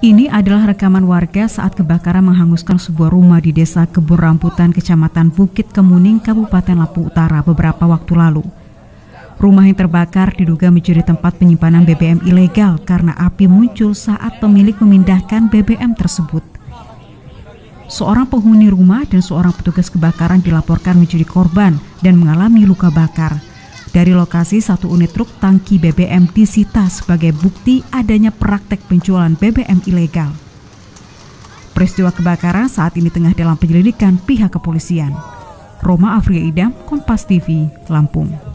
Ini adalah rekaman warga saat kebakaran menghanguskan sebuah rumah di desa Kebun Rambutan, Kecamatan Bukit Kemuning, Kabupaten Lampung Utara beberapa waktu lalu. Rumah yang terbakar diduga menjadi tempat penyimpanan BBM ilegal karena api muncul saat pemilik memindahkan BBM tersebut. Seorang penghuni rumah dan seorang petugas kebakaran dilaporkan menjadi korban dan mengalami luka bakar. Dari lokasi satu unit truk tangki BBM disita sebagai bukti adanya praktek penjualan BBM ilegal. Peristiwa kebakaran saat ini tengah dalam penyelidikan pihak kepolisian. Roma Afria Idam, Kompas TV, Lampung.